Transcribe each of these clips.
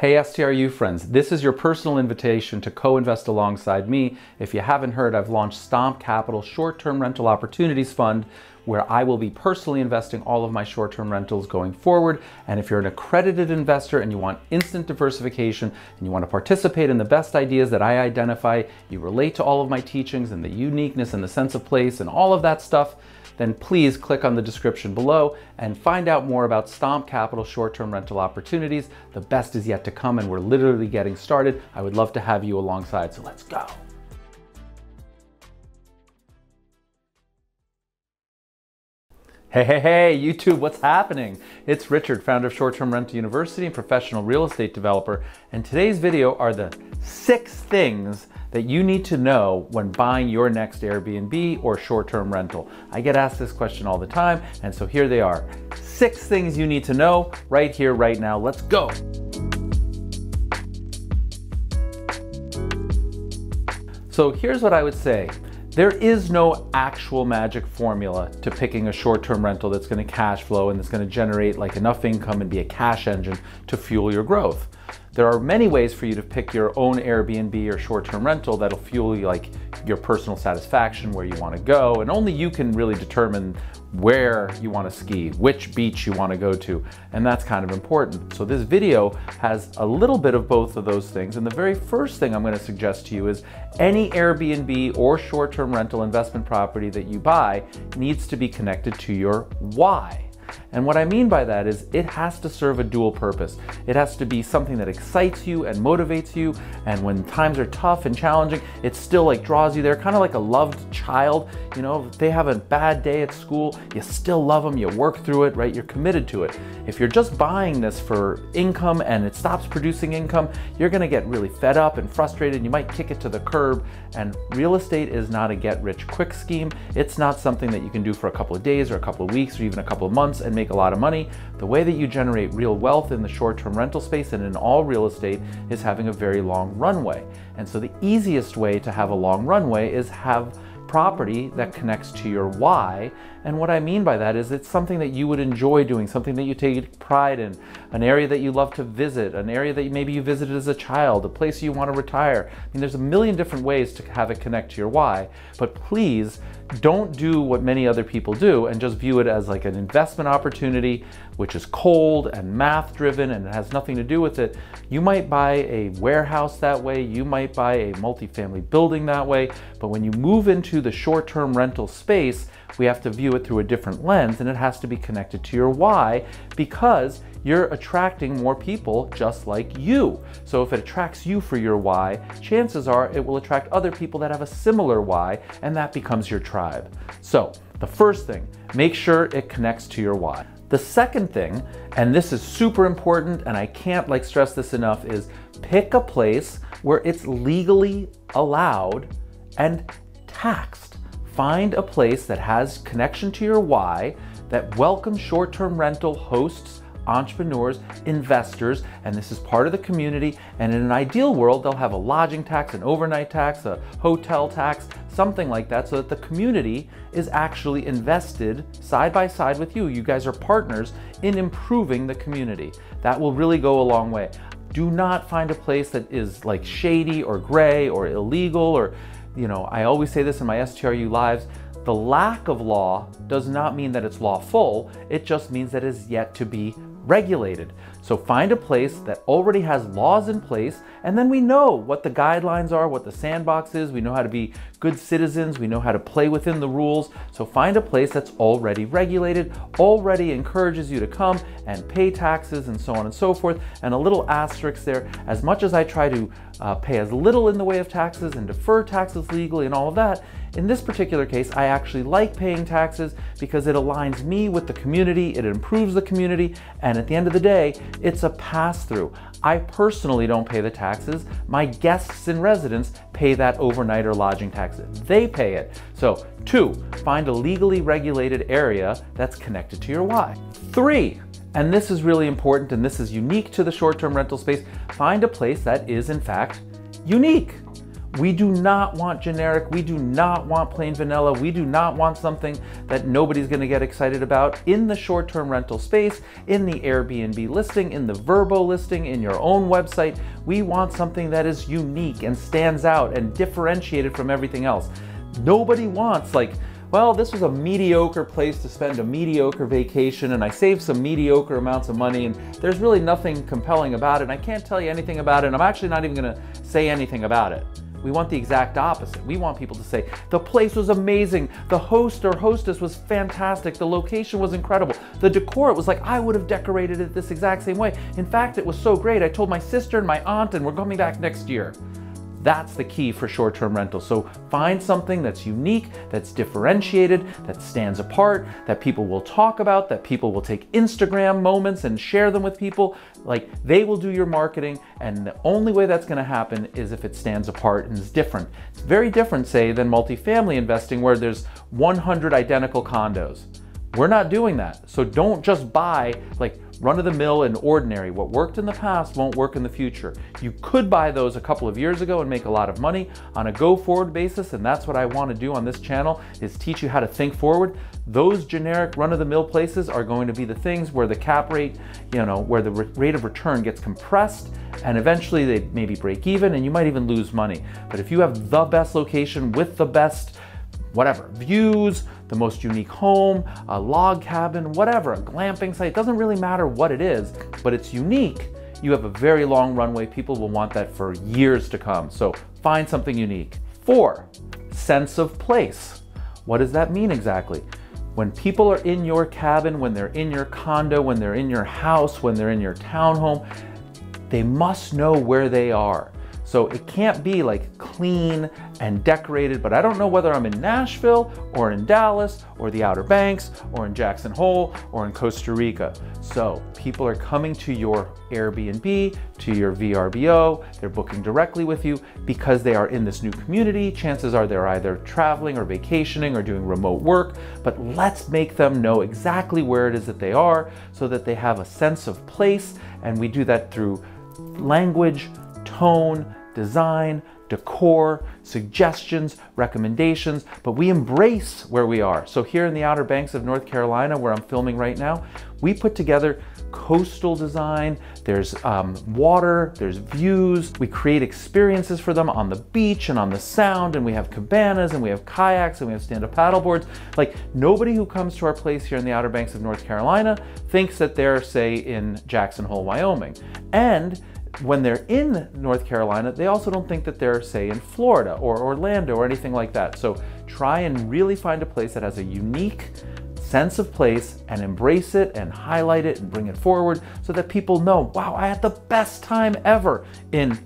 Hey STRU friends, this is your personal invitation to co-invest alongside me. If you haven't heard, I've launched Stomp Capital Short-Term Rental Opportunities Fund where I will be personally investing all of my short-term rentals going forward. And if you're an accredited investor and you want instant diversification and you want to participate in the best ideas that I identify, you relate to all of my teachings and the uniqueness and the sense of place and all of that stuff, then please click on the description below and find out more about Stomp Capital short-term rental opportunities. The best is yet to come and we're literally getting started. I would love to have you alongside, so let's go. Hey, hey, hey, YouTube, what's happening? It's Richard, founder of Short Term Rental University and professional real estate developer. And today's video are the six things that you need to know when buying your next Airbnb or short-term rental? I get asked this question all the time, and so here they are. Six things you need to know right here, right now. Let's go. So here's what I would say. There is no actual magic formula to picking a short-term rental that's gonna cash flow and that's gonna generate like enough income and be a cash engine to fuel your growth. There are many ways for you to pick your own Airbnb or short-term rental that'll fuel like your personal satisfaction, where you want to go, and only you can really determine where you want to ski, which beach you want to go to, and that's kind of important. So this video has a little bit of both of those things, and the very first thing I'm going to suggest to you is any Airbnb or short-term rental investment property that you buy needs to be connected to your why. And what I mean by that is it has to serve a dual purpose. It has to be something that excites you and motivates you. And when times are tough and challenging, it still like draws you there, kind of like a loved child. You know, if they have a bad day at school, you still love them, you work through it, right? You're committed to it. If you're just buying this for income and it stops producing income, you're gonna get really fed up and frustrated. You might kick it to the curb. And real estate is not a get rich quick scheme. It's not something that you can do for a couple of days or a couple of weeks or even a couple of months and make a lot of money. The way that you generate real wealth in the short-term rental space and in all real estate is having a very long runway. And so the easiest way to have a long runway is have property that connects to your why. And what I mean by that is it's something that you would enjoy doing, something that you take pride in, an area that you love to visit, an area that maybe you visited as a child, a place you want to retire. I mean, there's a million different ways to have it connect to your why, but please don't do what many other people do and just view it as like an investment opportunity, which is cold and math driven and has nothing to do with it. You might buy a warehouse that way, you might buy a multifamily building that way, but when you move into the short term rental space, we have to view it through a different lens and it has to be connected to your why because you're attracting more people just like you. So if it attracts you for your why, chances are it will attract other people that have a similar why, and that becomes your tribe. So the first thing, make sure it connects to your why. The second thing, and this is super important, and I can't like stress this enough, is pick a place where it's legally allowed and taxed. Find a place that has connection to your why, that welcomes short-term rental hosts entrepreneurs, investors, and this is part of the community. And in an ideal world, they'll have a lodging tax, an overnight tax, a hotel tax, something like that, so that the community is actually invested side by side with you. You guys are partners in improving the community. That will really go a long way. Do not find a place that is like shady or gray or illegal or, you know, I always say this in my STRU lives the lack of law does not mean that it's lawful, it just means that it is yet to be regulated. So find a place that already has laws in place, and then we know what the guidelines are, what the sandbox is. We know how to be good citizens. We know how to play within the rules. So find a place that's already regulated, already encourages you to come and pay taxes and so on and so forth. And a little asterisk there, as much as I try to uh, pay as little in the way of taxes and defer taxes legally and all of that, in this particular case, I actually like paying taxes because it aligns me with the community, it improves the community, and at the end of the day, it's a pass through. I personally don't pay the taxes. My guests and residents pay that overnight or lodging tax. They pay it. So, two, find a legally regulated area that's connected to your why. Three, and this is really important and this is unique to the short term rental space, find a place that is, in fact, unique. We do not want generic. We do not want plain vanilla. We do not want something that nobody's going to get excited about in the short term rental space, in the Airbnb listing, in the Vrbo listing, in your own website. We want something that is unique and stands out and differentiated from everything else. Nobody wants, like, well, this was a mediocre place to spend a mediocre vacation and I saved some mediocre amounts of money and there's really nothing compelling about it and I can't tell you anything about it and I'm actually not even gonna say anything about it. We want the exact opposite. We want people to say, the place was amazing. The host or hostess was fantastic. The location was incredible. The decor, it was like I would have decorated it this exact same way. In fact, it was so great. I told my sister and my aunt, and we're coming back next year. That's the key for short term rentals. So find something that's unique, that's differentiated, that stands apart, that people will talk about, that people will take Instagram moments and share them with people. Like they will do your marketing, and the only way that's gonna happen is if it stands apart and is different. It's very different, say, than multifamily investing where there's 100 identical condos. We're not doing that. So don't just buy like run of the mill and ordinary. What worked in the past won't work in the future. You could buy those a couple of years ago and make a lot of money on a go forward basis. And that's what I want to do on this channel is teach you how to think forward. Those generic run of the mill places are going to be the things where the cap rate, you know, where the rate of return gets compressed and eventually they maybe break even and you might even lose money. But if you have the best location with the best whatever, views, the most unique home, a log cabin, whatever, a glamping site, it doesn't really matter what it is, but it's unique, you have a very long runway. People will want that for years to come. So find something unique. Four, sense of place. What does that mean exactly? When people are in your cabin, when they're in your condo, when they're in your house, when they're in your townhome, they must know where they are. So it can't be like clean and decorated, but I don't know whether I'm in Nashville or in Dallas or the Outer Banks or in Jackson Hole or in Costa Rica. So people are coming to your Airbnb, to your VRBO, they're booking directly with you because they are in this new community. Chances are they're either traveling or vacationing or doing remote work, but let's make them know exactly where it is that they are so that they have a sense of place. And we do that through language, tone, design, decor, suggestions, recommendations, but we embrace where we are. So here in the Outer Banks of North Carolina, where I'm filming right now, we put together coastal design, there's um, water, there's views. We create experiences for them on the beach and on the sound, and we have cabanas and we have kayaks and we have stand-up paddleboards. Like nobody who comes to our place here in the Outer Banks of North Carolina thinks that they're, say, in Jackson Hole, Wyoming. And when they're in North Carolina, they also don't think that they're, say, in Florida or Orlando or anything like that. So try and really find a place that has a unique sense of place and embrace it and highlight it and bring it forward so that people know, wow, I had the best time ever in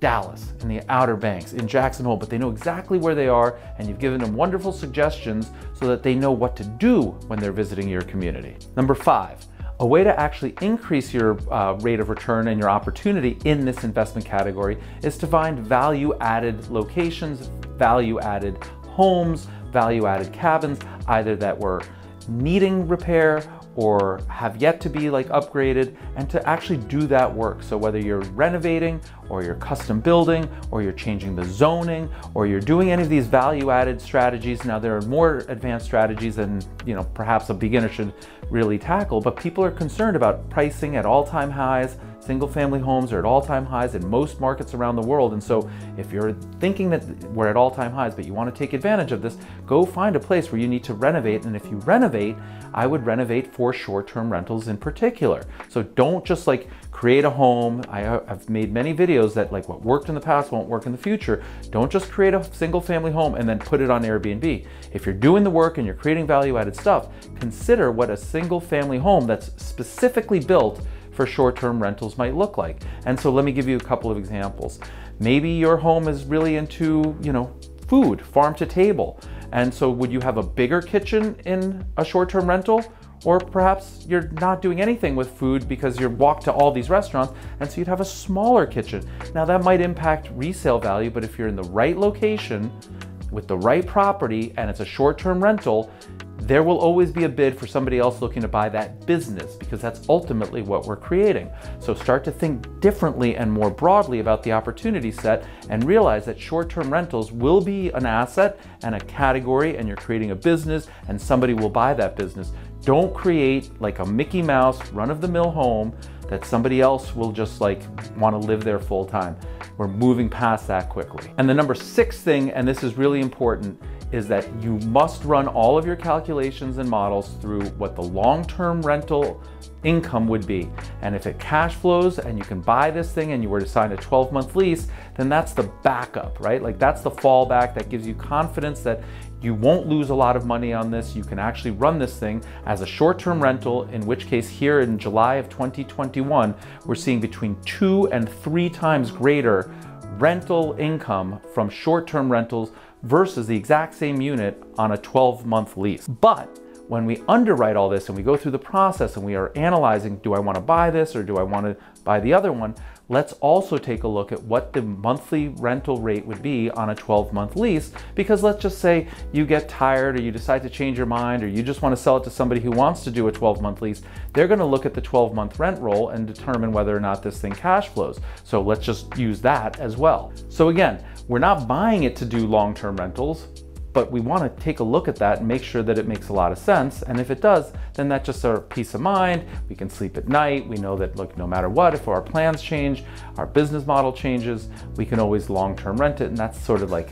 Dallas, in the Outer Banks, in Jackson Hole, but they know exactly where they are and you've given them wonderful suggestions so that they know what to do when they're visiting your community. Number five, a way to actually increase your uh, rate of return and your opportunity in this investment category is to find value added locations, value added homes, value added cabins, either that were needing repair or have yet to be like upgraded and to actually do that work. So whether you're renovating or you're custom building or you're changing the zoning or you're doing any of these value added strategies. Now there are more advanced strategies than, you know, perhaps a beginner should really tackle, but people are concerned about pricing at all time highs, Single family homes are at all time highs in most markets around the world. And so if you're thinking that we're at all time highs, but you want to take advantage of this, go find a place where you need to renovate. And if you renovate, I would renovate for short term rentals in particular. So don't just like create a home. I, uh, have made many videos that like what worked in the past won't work in the future. Don't just create a single family home and then put it on Airbnb. If you're doing the work and you're creating value added stuff, consider what a single family home that's specifically built for short-term rentals might look like. And so let me give you a couple of examples. Maybe your home is really into, you know, food, farm to table. And so would you have a bigger kitchen in a short-term rental? Or perhaps you're not doing anything with food because you're walked to all these restaurants, and so you'd have a smaller kitchen. Now that might impact resale value, but if you're in the right location with the right property and it's a short-term rental, there will always be a bid for somebody else looking to buy that business because that's ultimately what we're creating. So start to think differently and more broadly about the opportunity set and realize that short-term rentals will be an asset and a category and you're creating a business and somebody will buy that business. Don't create like a Mickey Mouse run-of-the-mill home that somebody else will just like want to live there full time. We're moving past that quickly. And the number six thing, and this is really important, is that you must run all of your calculations and models through what the long-term rental income would be. And if it cash flows and you can buy this thing and you were to sign a 12 month lease, then that's the backup, right? Like that's the fallback that gives you confidence that you won't lose a lot of money on this. You can actually run this thing as a short-term rental, in which case here in July of 2021, we're seeing between two and three times greater rental income from short-term rentals versus the exact same unit on a 12 month lease. But when we underwrite all this and we go through the process and we are analyzing, do I want to buy this or do I want to buy the other one? Let's also take a look at what the monthly rental rate would be on a 12 month lease. Because let's just say you get tired or you decide to change your mind or you just want to sell it to somebody who wants to do a 12 month lease. They're going to look at the 12 month rent roll and determine whether or not this thing cash flows. So let's just use that as well. So again, we're not buying it to do long term rentals but we want to take a look at that and make sure that it makes a lot of sense. And if it does, then that's just our peace of mind. We can sleep at night. We know that, look, no matter what, if our plans change, our business model changes, we can always long-term rent it. And that's sort of like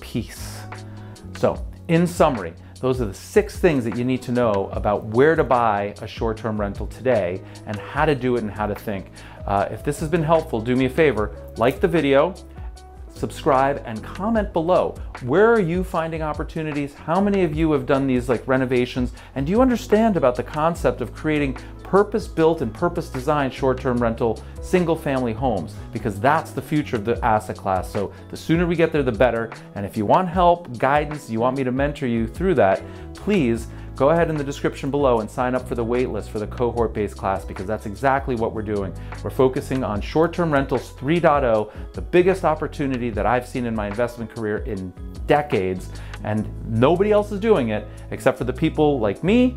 peace. So in summary, those are the six things that you need to know about where to buy a short-term rental today and how to do it and how to think. Uh, if this has been helpful, do me a favor, like the video, subscribe, and comment below. Where are you finding opportunities? How many of you have done these like renovations? And do you understand about the concept of creating purpose-built and purpose-designed short-term rental single-family homes? Because that's the future of the asset class. So the sooner we get there, the better. And if you want help, guidance, you want me to mentor you through that, please go ahead in the description below and sign up for the waitlist for the cohort-based class because that's exactly what we're doing. We're focusing on short-term rentals 3.0, the biggest opportunity that I've seen in my investment career in decades, and nobody else is doing it except for the people like me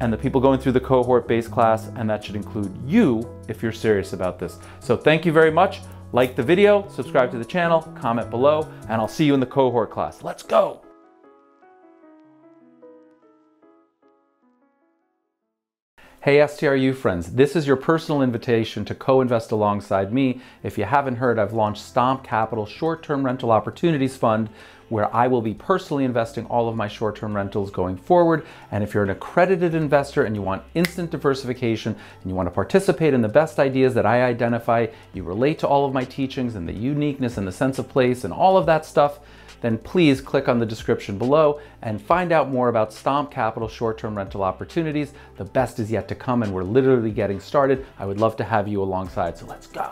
and the people going through the cohort-based class, and that should include you if you're serious about this. So thank you very much. Like the video, subscribe to the channel, comment below, and I'll see you in the cohort class. Let's go! Hey STRU friends, this is your personal invitation to co-invest alongside me. If you haven't heard, I've launched Stomp Capital Short-Term Rental Opportunities Fund, where I will be personally investing all of my short-term rentals going forward. And if you're an accredited investor and you want instant diversification and you want to participate in the best ideas that I identify, you relate to all of my teachings and the uniqueness and the sense of place and all of that stuff, then please click on the description below and find out more about Stomp Capital short-term rental opportunities. The best is yet to come and we're literally getting started. I would love to have you alongside, so let's go.